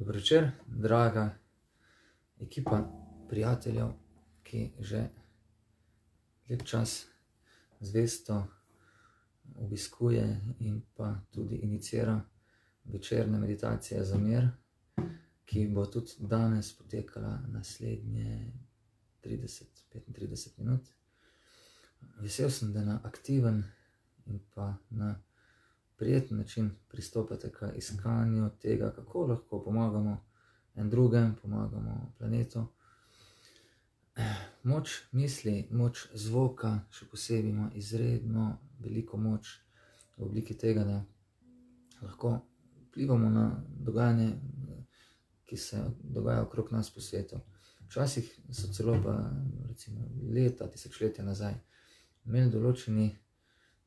Dobro večer, draga ekipa prijateljev, ki že lep čas zvesto obiskuje in pa tudi inicira večerne meditacije za mir, ki bo tudi danes potekala naslednje 30-35 minut. Vesel sem, da na aktiven in pa na prijeten način pristopate k iskanju tega, kako lahko pomagamo en drugem, pomagamo planetu. Moč misli, moč zvoka, še posebej ima izredno veliko moč v obliki tega, da lahko vplivamo na dogajanje, ki se dogaja okrog nas po svetu. Včasih so celo pa, recimo, leta, tisočletja nazaj, imeli določeni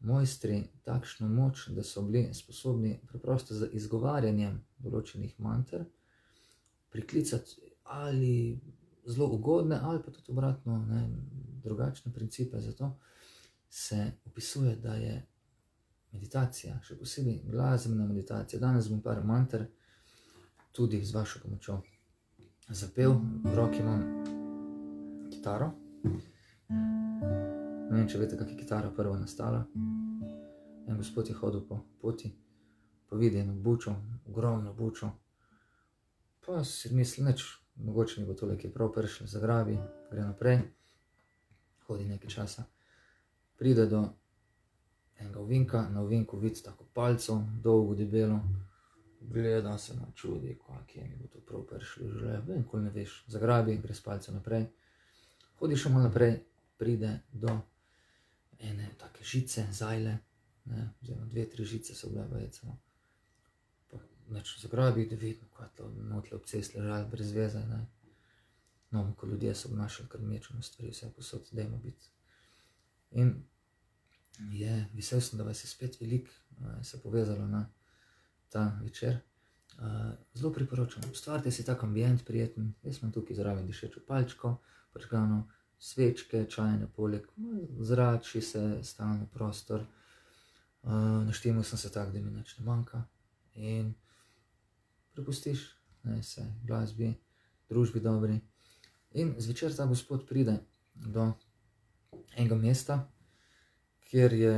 mojstri takšno moč, da so bili sposobni preprosto z izgovarjanjem določenih manter priklicati ali zelo ugodne, ali pa tudi obratno, ne, drugačne principe. Zato se opisuje, da je meditacija, še posebej glasbena meditacija. Danes bom par manter tudi z vašo pomočjo zapel, v roki imam kitaro. Ne vem, če veste, kako je kitara prva nastala. En gospod je hodil po poti, pa vidi eno bučo, ogromno bučo. Pa si misli, neč, mogoče mi bo tole, ki je prav prišel, zagrabi, gre naprej, hodi nekaj časa. Pride do enega ovinka, na ovinku vidi tako palco, dolgo, debelo, gleda se na čudi, kako je mi bo to prav prišlo, že vem, kol ne veš, zagrabi, gre s palco naprej. Hodi še malo naprej, pride do ene take žice, zajle, ne, oziroma dve, tri žice so bile, recimo. Pa neč zagrabi, da vidimo, kaj to notle ob cesti ležali, brez veze, ne. No, ko ljudje so obnašali kar mečene stvari, vse posod, dajmo biti. In je, vesel sem, da vas je spet veliko se povezalo na ta večer. zelo priporočam, ustvarite si tak ambient prijeten, jaz imam tukaj zraven dišečo palčko, prižgano svečke, čajne, poleg, zrači se stalno prostor. Uh, Našteval sem se tako, da mi nič ne manjka, in prepustiš ne, se glasbi, družbi dobri. In zvečer ta gospod pride do enega mesta, kjer je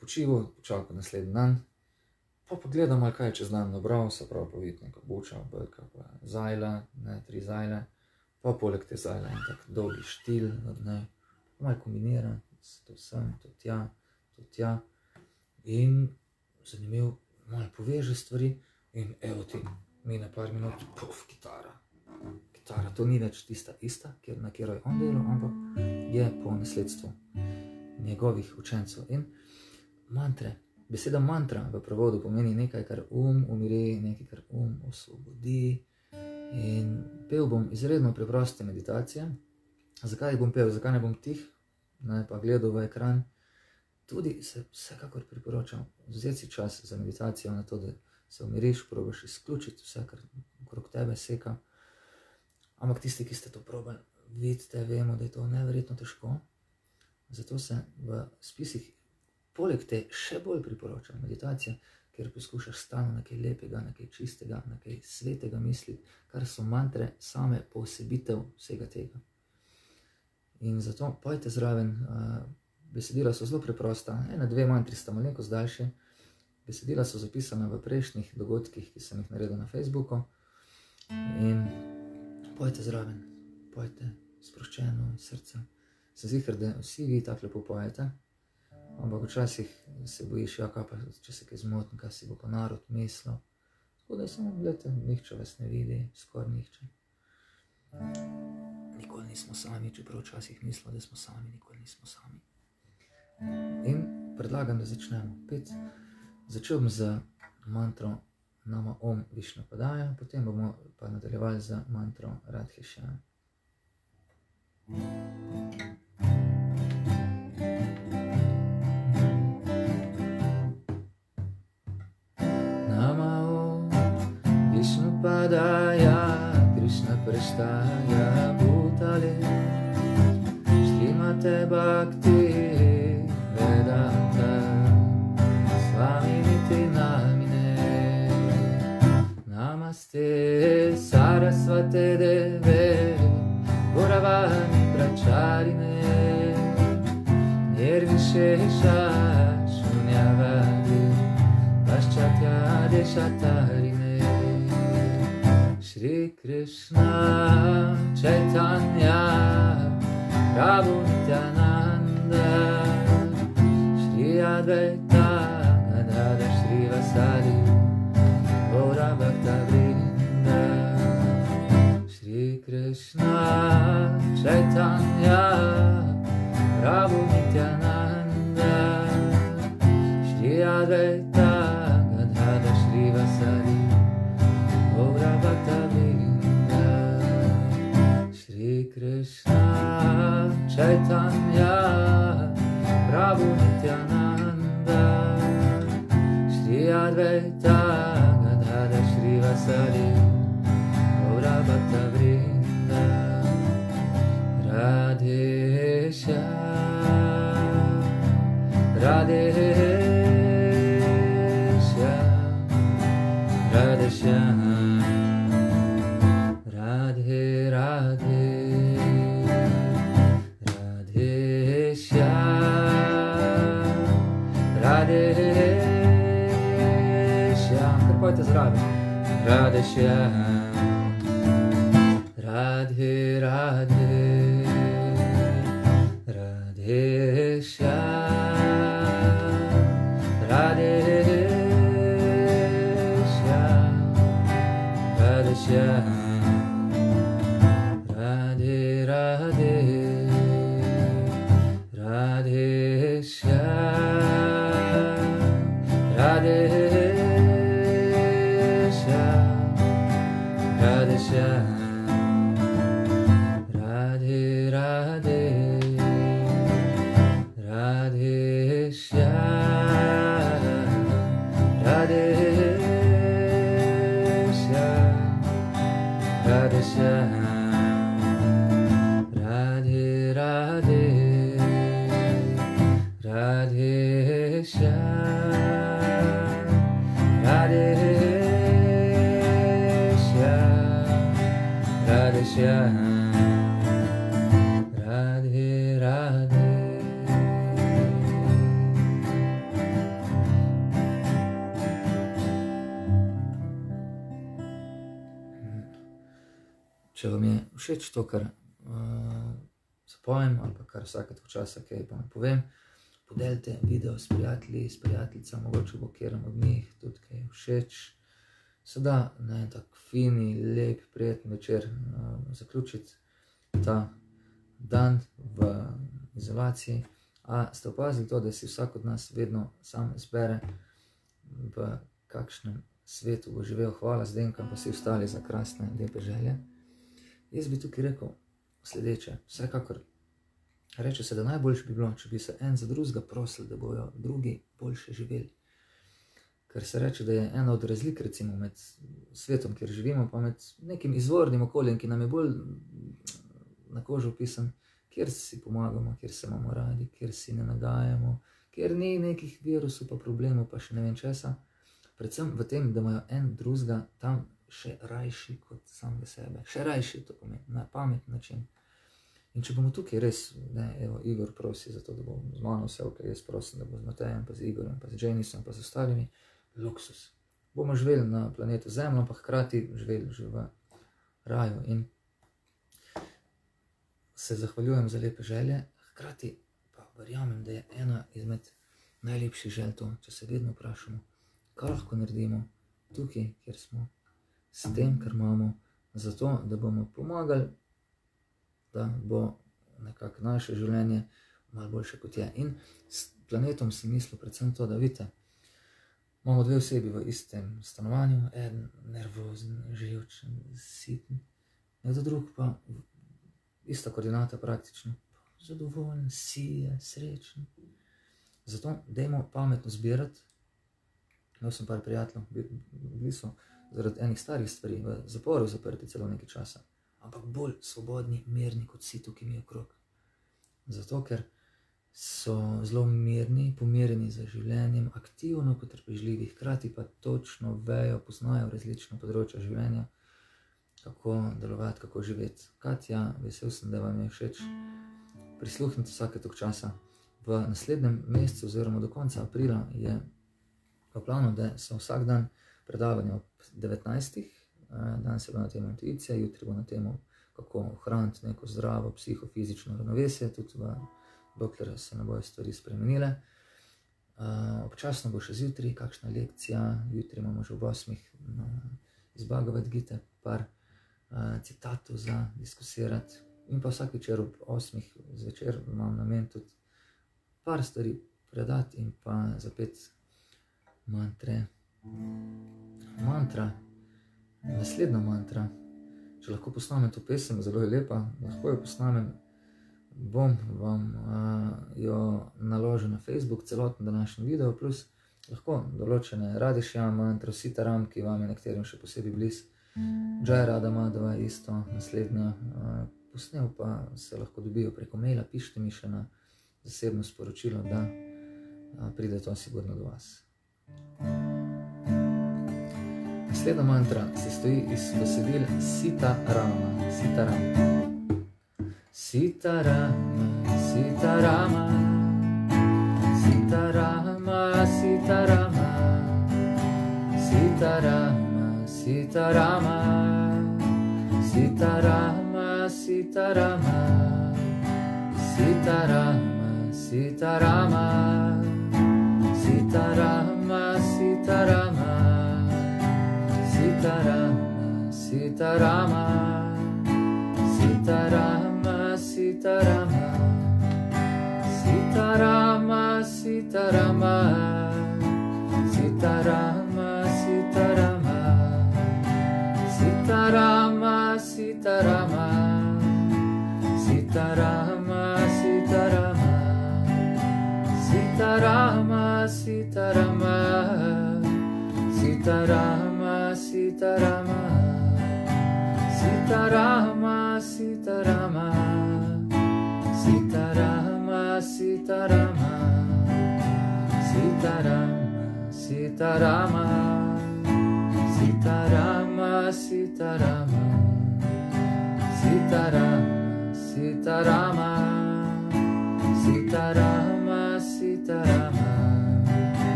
počival, počakal naslednji dan, pa pogleda malo, kaj je čez dan nabral, se pravi, pa vidi neka buča, pa zajla, ne, tri zajle pa poleg te zajle en tak dolgi štil, malo kombinira, to sem, to tja, to tja. In zanimivo, malo poveže stvari in evo ti, mine par minut, puf, kitara. Kitara, to ni več tista ista, na katero je on delal, ampak je po nasledstvu njegovih učencev. In mantre, beseda mantra v prevodu pomeni nekaj, kar um umiri, nekaj, kar um osvobodi. In pel bom izredno preproste meditacije. Zakaj bom pel, zakaj ne bom tih, ne pa gledal v ekran. Tudi se vsekakor priporočam, vzeti si čas za meditacijo, na to, da se umiriš, probiš izključiti vse, kar okrog tebe seka. Ampak tisti, ki ste to probali, vidite, vemo, da je to neverjetno težko. Zato se v spisih, poleg te, še bolj priporoča meditacija, ker poskušaš stalno nekaj lepega, nekaj čistega, nekaj svetega misliti, kar so mantre same posebitev vsega tega. In zato pojte zraven, besedila so zelo preprosta, ena, dve mantri sta malenkost daljši, besedila so zapisana v prejšnjih dogodkih, ki sem jih naredil na Facebooku. In pojte zraven, pojte sproščeno iz srca. Se zihar, da vsi vi tako lepo pojete. Ampak včasih se bojiš, ja, pa, če se kaj zmotim, kaj si bo pa narod mislil. Tako da samo gledajte, nihče vas ne vidi, skoraj nihče. Nikoli nismo sami, čeprav včasih mislimo, da smo sami, nikoli nismo sami. In predlagam, da začnemo pet. Začel bom z mantro Nama Om Višna Padaja, potem bomo pa nadaljevali z mantro Radhiša. thank you Krishna Prasthaya Bhutale Srimate Bhakti Vedanta Swami Niti Namine Nama Namaste Sarasvate Deve Guravani Pracharine Nirvishesha Shunyavadi Paschatya Deshatarine Shri Krishna Chaitanya Prabhu Nityananda Shri Advaita Gadada Shri Vasari Gaura Bhakta Vrinda Shri Krishna Chaitanya Prabhu Nityananda Shri Advaita चैतान्या प्राभु नित्यन्द्र श्री अद्वैता गधर श्रीवसरिन्द्र राधेश राधेश रदर्श Kardashian. Radhe Shyam Radhe Radhe všeč to, kar uh, zapojem, ali pa kar vsake toliko časa kaj pa vam povem, podelite video s prijatelji, s prijateljicami, mogoče bo kjer od njih tudi kaj všeč. Sedaj na en tak fini, lep, prijeten večer uh, zaključiti ta dan v izolaciji. A ste opazili to, da si vsak od nas vedno sam izbere, v kakšnem svetu bo živel, hvala Zdenka, pa vsi ostali za krasne, lepe želje. Jaz bi tukaj rekel sledeče. Vsekakor reče se, da najboljše bi bilo, če bi se en za drugega prosili, da bojo drugi boljše živeli. Ker se reče, da je ena od razlik recimo, med svetom, kjer živimo, pa med nekim izvornim okoljem, ki nam je bolj na kožo pisan, kjer si pomagamo, kjer se imamo radi, kjer si ne nagajamo, kjer ni nekih virusov, pa problemov, pa še ne vem česa. Predvsem v tem, da imajo en drugega tam še rajši kot sam v sebe, še rajši to pomeni, na pameten način. In če bomo tukaj res, ne, evo, Igor prosi za to, da bo z mano vse ok, jaz prosim, da bo z Matejem, pa z Igorjem, pa z Janisom, pa z ostalimi, luksus. Bomo živeli na planetu Zemlja, pa hkrati živeli že v raju. In se zahvaljujem za lepe želje, hkrati pa verjamem, da je ena izmed najlepših želj to, če se vedno vprašamo, kaj lahko naredimo tukaj, kjer smo, s tem, kar imamo, zato da bomo pomagali, da bo nekako naše življenje malo boljše kot je. In s planetom sem mislil predvsem to, da vidite, imamo dve osebi v istem stanovanju, en nervozen, živčen, siten, nekdo drug pa ista koordinata praktično, zadovoljen, sije, srečen. Zato dajmo pametno zbirati. Imel sem par prijateljev, bili so zaradi enih starih stvari v zaporu zaprti celo nekaj časa, ampak bolj svobodni, mirni kot vsi tukaj mi okrog. Zato, ker so zelo mirni, pomirjeni za življenjem, aktivno potrpežljivi, hkrati pa točno vejo, poznajo različna področja življenja, kako delovati, kako živeti. Katja, vesel sem, da vam je všeč. Prisluhnite vsake tok časa. V naslednjem mesecu, oziroma do konca aprila, je v planu, da so vsak dan predavanja ob 19. Danes je bilo na temo intuicija, jutri bo na temo, kako ohraniti neko zdravo psihofizično ravnovesje, tudi v dokler se ne bojo stvari spremenile. Občasno bo še zjutraj kakšna lekcija, jutri imamo že ob 8. izbagovati gite, par citatov za diskusirati. In pa vsak večer ob 8. zvečer imam namen tudi par stvari predati in pa zapet mantre. Mantra, naslednja mantra. Če lahko posnamem to pesem, zelo je lepa, lahko jo posnamem bom vam uh, jo naložil na Facebook, celoten današnji video, plus lahko določene radišja, mantra, sitaram, ki vam je nekaterim še posebej blizu. Džaj rada ima dva isto, naslednja. Uh, posnel pa se lahko dobijo preko maila, pišite mi še na zasebno sporočilo, da uh, pride to sigurno do vas. Naslednja mantra se stoji iz besedil Sita Rama. Sita Rama. Sitarama, Sitarama, Sitarama, Sitarama, Sitarama, Sitarama, Sitarama, Sitarama, Sitarama, Sitarama, Sitarama, Sitarama, Sitarama, Sitarama, Sitarama. Sitarama, Sitarama, Sitarama, Sitarama, Sitarama, Sitarama, Sitarama, Sitarama, Sitarama, Sitarama, Sitarama, Sitarama, Sitarama, Sitarama, Sitarama. Sitarama, Sitarama, Sitarama, Sitarama, Sitarama, Sitarama, Sitarama, Sitarama, Sitarama,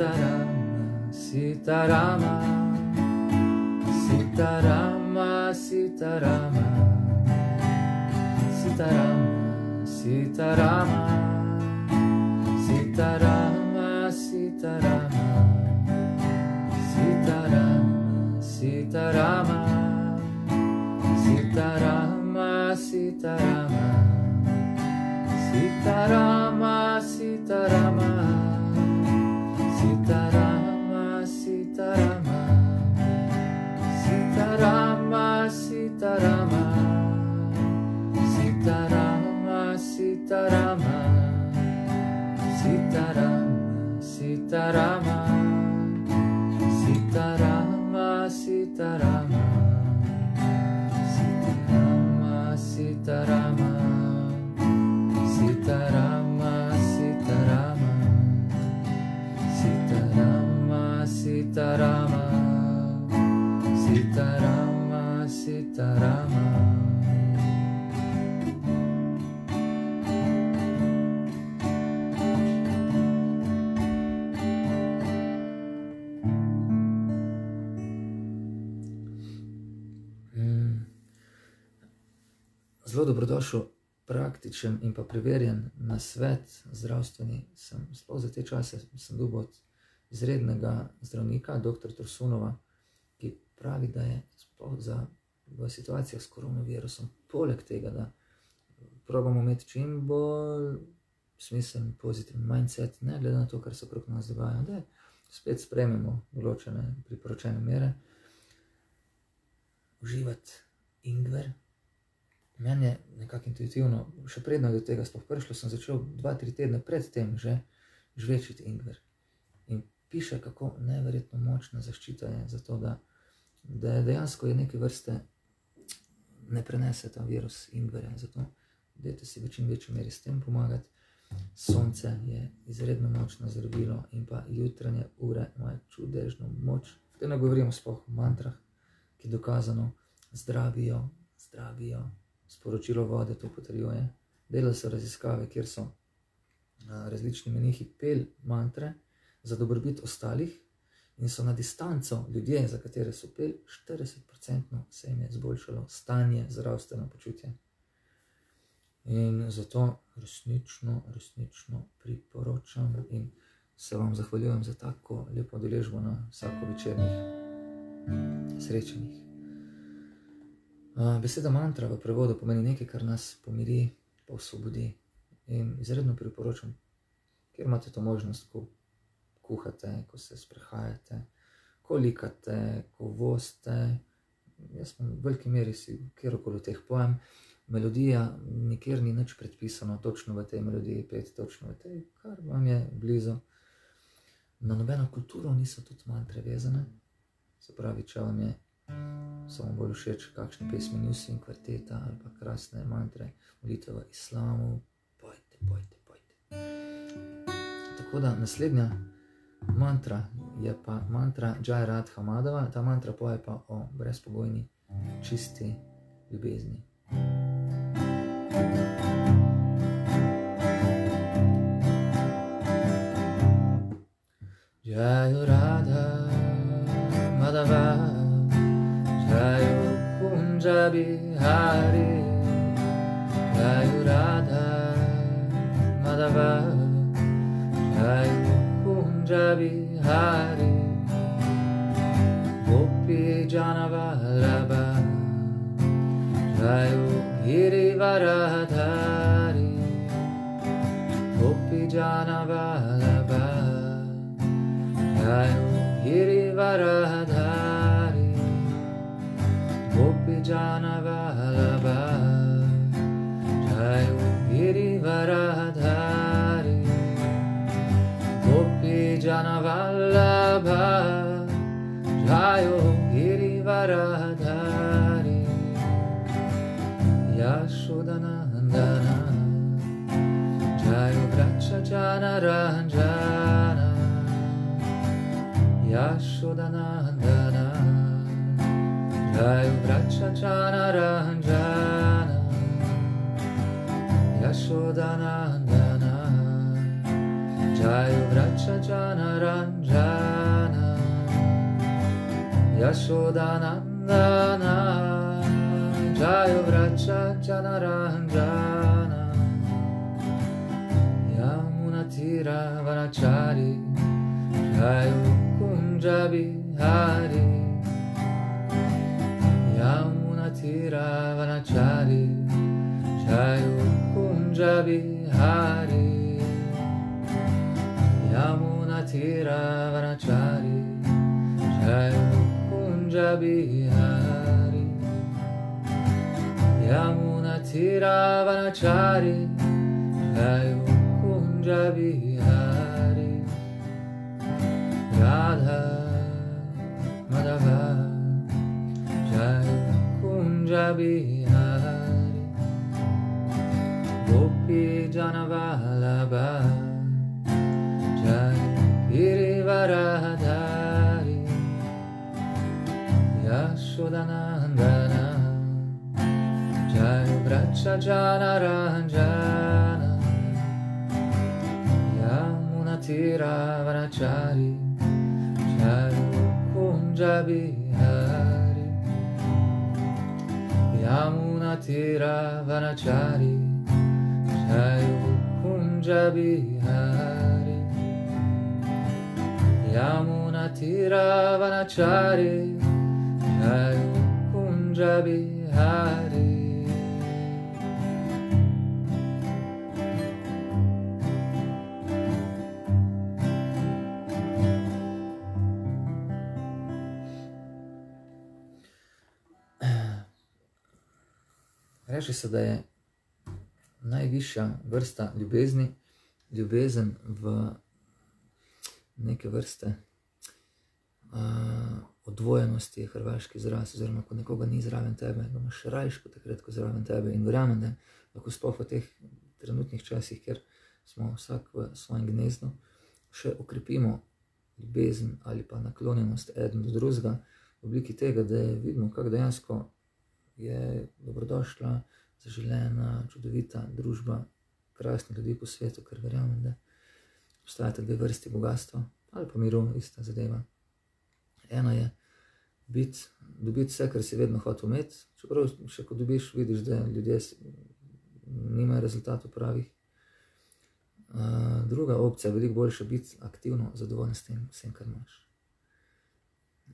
Sitarama, Sitarama, Sitarama, Sitarama, Sitarama, Sitarama, Sitarama, Sitarama, Sitarama, Sitarama, Sitarama, Sitarama, Sitarama, Sitarama, Sitarama, Sitarama, Sitarama, Sitarama, Sitarama, Sitarama. Zelo dobrodošel, praktičen in pa preverjen na svet zdravstveni. Sem sploh za te čase sem dobil od izrednega zdravnika, dr. Tursunova, ki pravi, da je sploh za, v situacijah s koronavirusom, poleg tega, da probamo imeti čim bolj smiseln, pozitiven mindset, ne glede na to, kar se okrog nas dogaja, da spet sprememo določene priporočene mere, uživati ingver. Meni je nekako intuitivno, še predno je do tega sploh prišlo, sem začel dva, tri tedne predtem že žvečiti ingver. In piše, kako neverjetno močna zaščita je za to, da, da dejansko je neke vrste ne prenese ta virus ingverja. Zato dajte si v čim večji meri s tem pomagati. Sonce je izredno močno zdravilo in pa jutranje ure imajo čudežno moč. Da ne govorimo sploh o mantrah, ki dokazano zdravijo, zdravijo. Sporočilo vode to potrjuje. Delali so raziskave, kjer so a, različni menihi pel mantre za dobrobit ostalih, in so na distanco ljudje, za katere so pel, 40% se jim je izboljšalo stanje, zdravstveno počutje. In zato resnično, resnično priporočam in se vam zahvaljujem za tako lepo deležbo na vsako večernih srečanjih. Beseda mantra v prevodu pomeni nekaj, kar nas pomiri, pa osvobodi. In izredno priporočam, ker imate to možnost, ko kuhate, ko se sprehajate, ko likate, ko voste. Jaz sem v veliki meri si kjerkoli teh pojem. Melodija, nikjer ni nič predpisano, točno v tej melodiji, pet, točno v tej, kar vam je blizu. Na nobeno kulturo niso tudi mantre vezane, se pravi, če vam je samo bolj všeč, kakšne pesmi Nusi in kvarteta ali pa krasne mantre, molitve v islamu, pojte, pojte, pojte. Tako da naslednja mantra je pa mantra Džaj Rad Hamadova, ta mantra poje pa o brezpogojni, čisti ljubezni. Jayu Radha Madhava Jayu Punjabi Hari Yashodanandana Jai Vrachachana Ranjana Yashodanandana Jai Vrachachana Ranjana Yashodanandana Jai Vrachachana Ranjana tiravanaciari kunjabi hari. Yamuna tiravanaciari kunjabi hari. Yamuna tiravanaciari kunjabi hari. Yamuna tiravanaciari Jayu Kunjabi Hari Radha Madhava Jayu Kunjabi Hari Gopi Janavalabha Jayu Girivaradhari Yashodanandana Jayu Vrachajana Ranjana Vanachari Jayu Kunjabi Hari Yamunatira Vanachari Jayu Kunjabi Hari Yamunatira Vanachari Jayu Kunjabi Hari reče se, da je najvišja vrsta ljubezni, ljubezen v neke vrste uh, odvojenosti, je hrvaški izraz, oziroma ko nekoga ni zraven tebe, ga imaš rajš kot takrat, ko je zraven tebe. In verjamem, da lahko sploh v teh trenutnih časih, kjer smo vsak v svojem gnezdu, še okrepimo ljubezen ali pa naklonjenost eden do drugega v obliki tega, da vidimo, kako dejansko je dobrodošla, zaželena, čudovita družba krasnih ljudi po svetu, ker verjamem, da obstajata dve vrsti bogatstva ali pa miru, ista zadeva. Ena je biti, dobiti vse, kar si vedno hotel imeti, čeprav še ko dobiš, vidiš, da ljudje nimajo rezultatov pravih. Uh, druga opcija je veliko boljša biti aktivno zadovoljen s tem, vsem, kar imaš.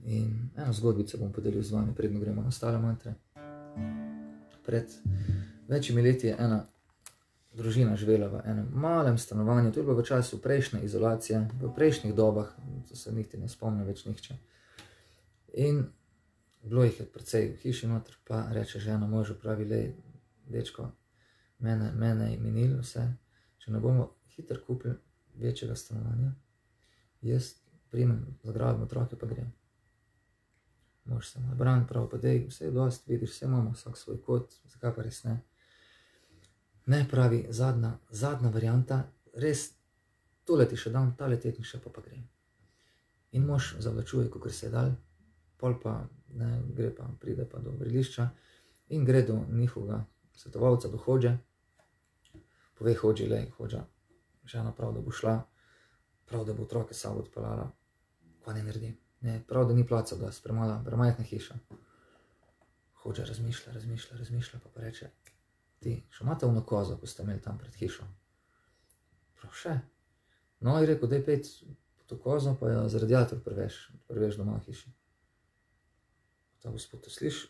In eno zgodbico bom podelil z vami, predno gremo na ostale mantre. Pred večjimi leti je ena družina živela v enem malem stanovanju, to je bilo v času prejšnje izolacije, v prejšnjih dobah, to se nihče ne spomni več nihče. In bilo jih je precej v hiši noter, pa reče žena možu, pravi, le, dečko, mene, mene je minil vse, če ne bomo hitro kupili večjega stanovanja, jaz primem, zagrabim otroke, pa grem. Mož se moj bran, prav pa dej, vse je dost, vidiš, vse imamo, vsak svoj kot, zakaj pa res ne. Ne pravi, zadnja, zadnja varianta, res, tole ti še dam, ta letetni še pa pa grem. In mož zavlačuje, kot se je dal, pol pa ne, gre pa, pride pa do vrlišča in gre do njihovega svetovalca, do hoče, pove hoči, le, hoča, žena prav, da bo šla, prav, da bo otroke sabo odpeljala, pa ne naredi. Ne, prav, da ni placa, da je premala, premajhna hiša. Hoče razmišlja, razmišlja, razmišlja, pa, pa reče, ti, še imate vno kozo, ko ste imeli tam pred hišo? Prav še. No, je rekel, da je pet to kozo, pa jo z radiator preveš, preveš doma v hiši. Ta gospod to sliši,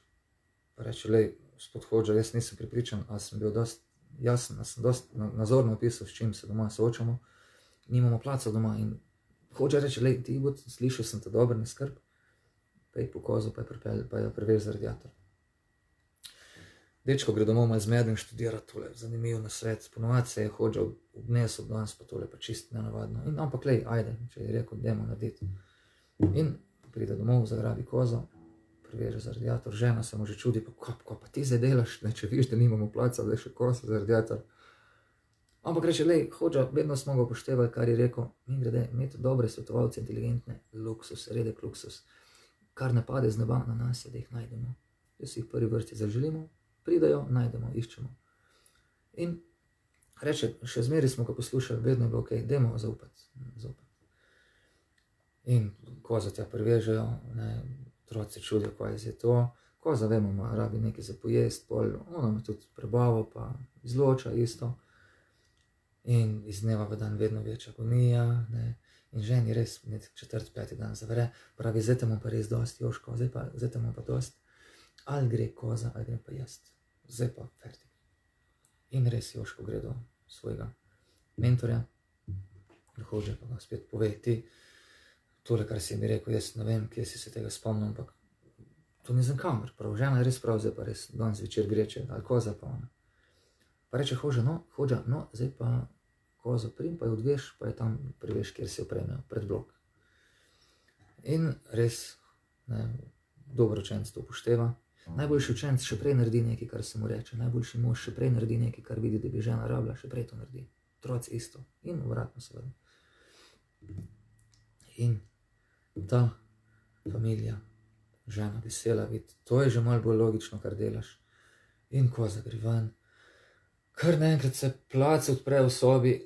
pa reče, lej, gospod Hoče, jaz nisem pripričan, a sem bil dost jasen, a sem dost nazorno opisal, s čim se doma soočamo. Nimamo placa doma in hoče reči, da ti bo slišal, sem te dobro, ne skrb, pej po kozo, pa je pripel, pa je prevez za radiator. Dečko gre domov malo zmeden, študira tole, zanimivo na svet, ponovadi se je hodil v dnes od danes, pa tole pa čist nenavadno. In ampak, lej, ajde, če je rekel, demo narediti. In pride domov, zagrabi kozo, preveže za radiator, žena se mu že čudi, pa ko, ko pa ti zdaj delaš, ne, če viš, da nimamo placa, da je še kosa za radiator. Ampak reče, lej, hoča, vedno smo ga upoštevali, kar je rekel, mi grede, imeti dobre svetovalce, inteligentne, luksus, redek luksus, kar ne pade z neba na nas, je, da jih najdemo. Jaz si jih prvi vrsti zaželimo, pridajo, najdemo, iščemo. In reče, še zmeri smo ga poslušali, vedno je bilo ok, demo zaupati, zaupati. In ko za te prevežejo, ne, otroci čudijo, kaj je to, ko zavemo, ima rabi nekaj za pojest, pol, ono ima tudi prebavo, pa izloča isto. In iz dneva v dan vedno večja agonija, ne? in ženi res četrt, peti dan zavre, pravi, zdaj imamo pa res dosti, joško, zdaj pa, zdaj imamo pa dosti, ali gre koza, ali gre pa jaz, zdaj pa fertik. In res joško gre do svojega mentorja, dohodže pa ga spet pove, ti, tole, kar si mi rekel, jaz ne vem, kje si se tega spomnil, ampak to ni znam kamer, prav, žena je res prav, zdaj pa res danes večer greče, ali koza pa ona. Pa reče, hože, no, hođa, no, zdaj pa kozo prim, pa jo odveš, pa je tam priveš, kjer si opremil, pred blok. In res, dobro učenec to upošteva. Najboljši učenec še prej naredi nekaj, kar se mu reče, najboljši mož še prej naredi nekaj, kar vidi, da bi žena rabila, še prej to naredi. Otroci isto in obratno seveda. In ta familija, žena vesela vidi, to je že malo bolj logično, kar delaš. In ko zagrivan, kar naenkrat se plac odpre v sobi,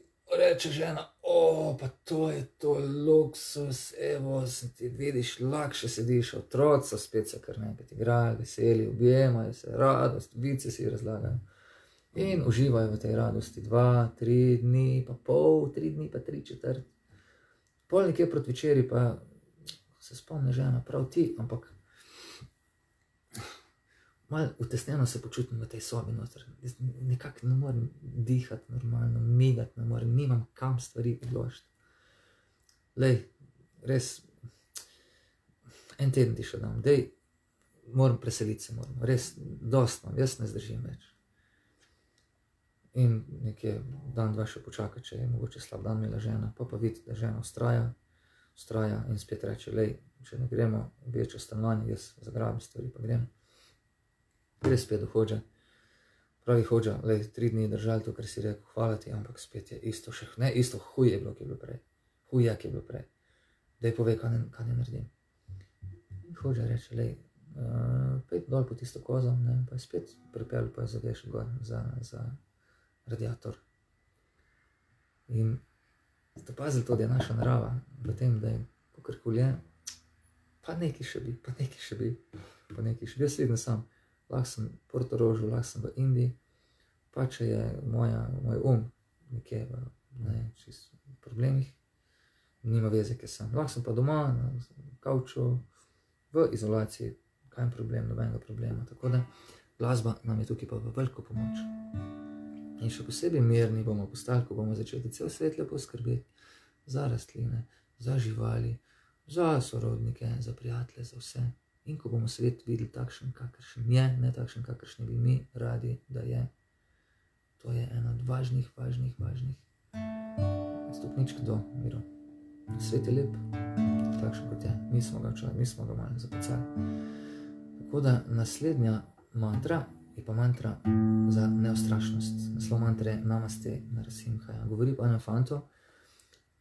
reče žena, o, pa to je to luksus, evo, sem ti vidiš, lakše sediš, otroci, spet se kar nekaj igrajo, veseli, objemajo se, radost, vice si razlagajo. In uživajo v tej radosti dva, tri dni, pa pol, tri dni, pa tri četrt. Pol nekje proti večeri pa se spomne žena, prav ti, ampak malo utesnjeno se počutim v tej sobi. Nekako ne morem dihati normalno, migati ne morem, nimam kam stvari odložiti. Lej, res, en teden ti še dam, dej, moram preseliti se, moram, res, dost imam, jaz ne zdržim več. In nekje dan, dva še počaka, če je mogoče slab dan imela žena, pa pa vidi, da žena ustraja, ustraja in spet reče, lej, če ne gremo večjo stanovanje, jaz zagrabim stvari, pa grem. Gre spet hođa. Pravi hođa, lej, tri dni je držal to, kar si rekel, hvala ti, ampak spet je isto, še ne, isto huje je bilo, ki je bilo prej. Huje, je bilo prej. Daj pove, kaj ne, kaj ne naredim. Hođa reče, lej, uh, pej dol po tisto kozo, ne, pa je spet pripel, pa je zaveš gor za, za radiator. In ste pazili to, da je naša narava v tem, da je pokrkulje, pa nekaj še bi, pa nekaj še bi, pa nekaj še bi, jaz vidim sam, lahko sem v Portorožu, lahko sem v Indiji, pa če je moja, moj um nekje v ne, problemih, nima veze, kje sem. Lahko sem pa doma, na kavču, v izolaciji, kaj je problem, nobenega problema. Tako da glasba nam je tukaj pa v veliko pomoč. In še posebej mirni bomo postali, ko bomo začeli cel svet lepo skrbeti za rastline, za živali, za sorodnike, za prijatelje, za vse. In ko bomo svet videli takšen, kakršen je, ne takšen, kakršen bi mi radi, da je, to je ena od važnih, važnih, važnih stopničk do miru. Svet je lep, takšen kot je, mi smo ga čuli, mi smo ga malo zapacali. Tako da naslednja mantra je pa mantra za neustrašnost. Naslov mantra je Namaste Narasimhaja. Govori pa o enem fantu,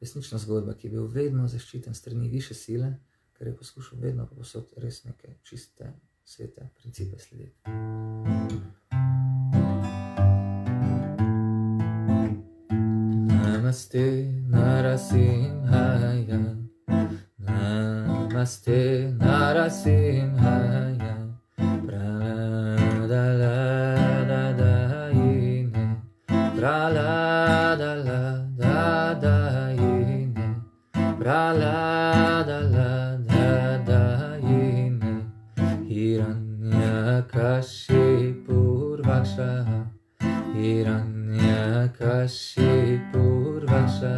resnična zgodba, ki je bil vedno zaščiten strani više sile, ker je poskušal vedno posod res neke čiste, svete principe slediti. Namaste Narasimhaya Namaste Narasimhaya Hiranyakashipurvasha Hiranyakashipurvasha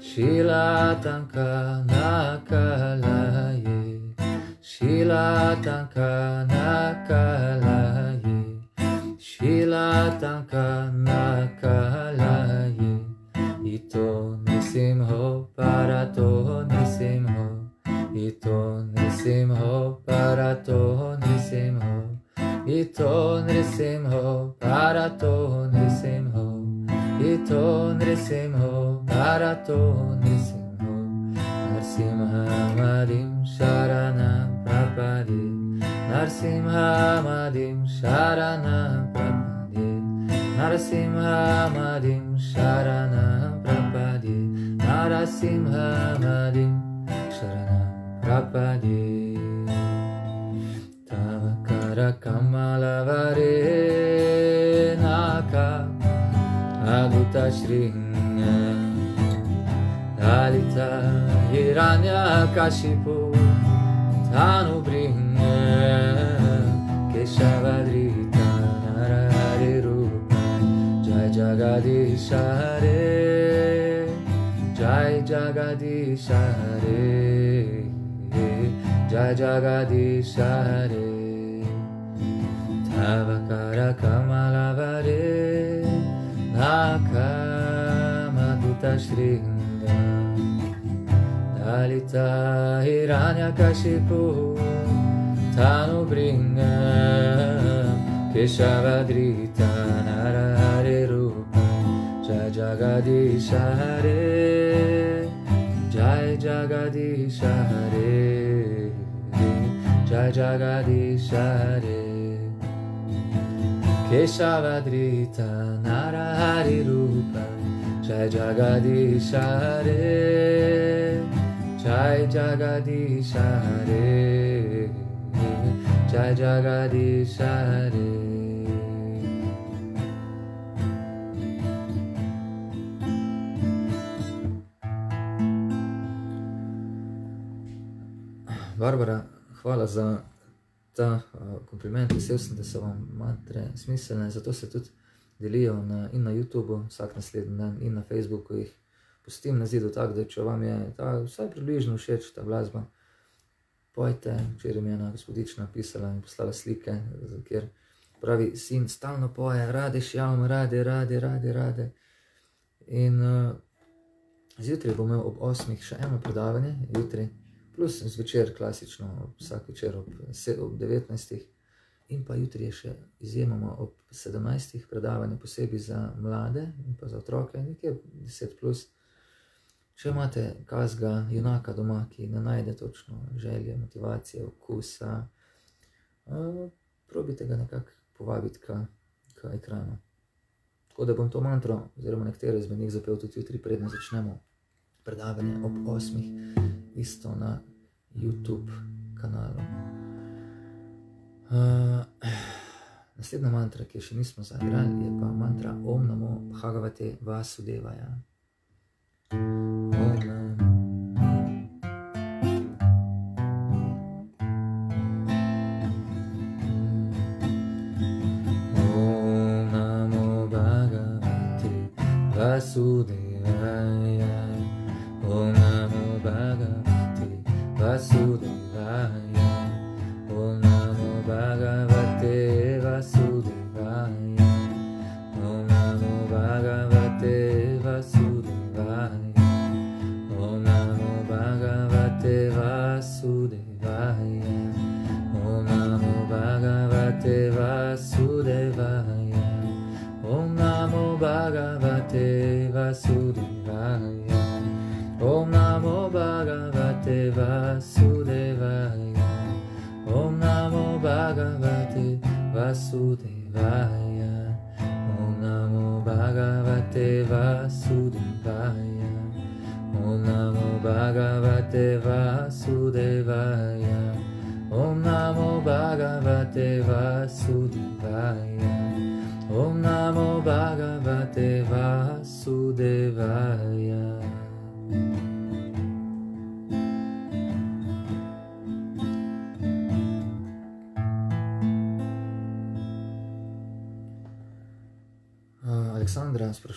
Shilatanka nakalaye Shilatanka nakalaye Shilatanka nakalaye Ito nisimho parato nisimho Ito nisimho parato nisimho Nesemho, Ito Nesemho, para to Nesemho, Ito Nesemho, para to Nesemho, Narsimha Madim Sharana Prapade, Narsimha Madim Sharana Prapade, Narsimha Madim Sharana Prapade, Narasimha Madim Sharana Prapade. Narasimha madim, sharana, prapade. Narakamalavarenaka naka aduta shringe Dalita Hiranyakashipu Tanubringe Keshavadrita Narare Rupai Jai Jagadishare Jai Jagadishare Jai Jagadishare だからかまらばれ仲間とたしりんだ誰たひらにゃかしぽたのぶりんがけしゃばりたなられるじゃじゃがでしゃれじゃじゃがでしゃれじゃじゃがでしゃれ Keshavadrita Narahari Rupa Jai Jagadishare Jai Jagadishare Jai Jagadishare Bárbara, fala, Zan. Tá. Kompliment. Vesel sem, da so vam mantre smiselne, zato se tudi delijo na, in na YouTubu vsak naslednji dan, in na Facebooku jih pustim na zidu, tako da če vam je ta vsaj približno všeč ta glasba, pojte, včeraj mi je ena gospodična pisala in poslala slike, kjer pravi, sin stalno poje, rade šjam, rade, rade, rade, rade. In uh, zjutraj bom imel ob 8. še eno predavanje, jutri, plus zvečer, klasično, vsak večer ob, ob 19. In pa jutri je še izjemoma ob 17. predavanje, posebej za mlade in pa za otroke, nekje 10. Plus. Če imate kazga junaka doma, ki ne najde točno želje, motivacije, okusa, uh, probite ga nekako povabiti k, k ekranu. Tako da bom to mantro, oziroma nekatere izmed njih zapel tudi jutri, predem začnemo predavanje ob 8. isto na YouTube kanalu. Uh, naslednja mantra, ki jo še nismo zagrali, je pa mantra Om Namo Bhagavate Vasudevaya. Om Namo. Om Vasudevaya.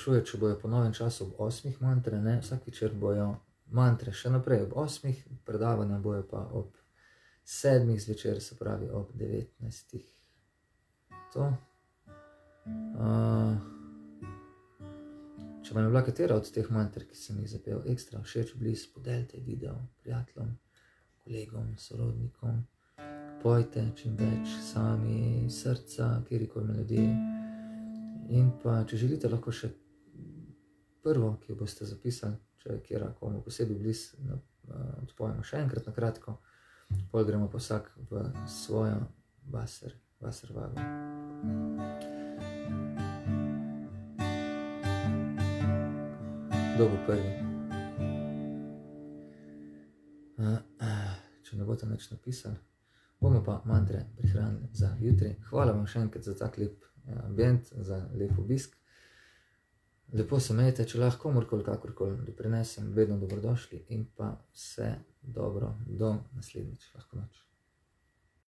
Sprašuje, če bojo po novem času ob 8. mantre, ne, vsak večer bojo mantre, še naprej ob 8. predavanja bojo pa ob 7. zvečer, se pravi ob 19. To. Uh, če vam je bila katera od teh mantr, ki sem jih zapel, ekstra všeč, bliz, podelite video prijateljem, kolegom, sorodnikom, pojte čim več sami srca, kjerkoli melodije. In pa, če želite, lahko še prvo, ki jo boste zapisali, če je kjer komu posebej blizu, odpojemo še enkrat na kratko, pol gremo pa vsak v svojo vaser, vaser vago. Kdo bo prvi? Če ne boste nič napisali, bomo pa mantre prihranili za jutri. Hvala vam še enkrat za tak lep ambient, za lep obisk. Lepo se imejte, če lahko komorkoli, kakorkoli doprinesem, vedno dobrodošli in pa vse dobro do naslednjič. Lahko noč.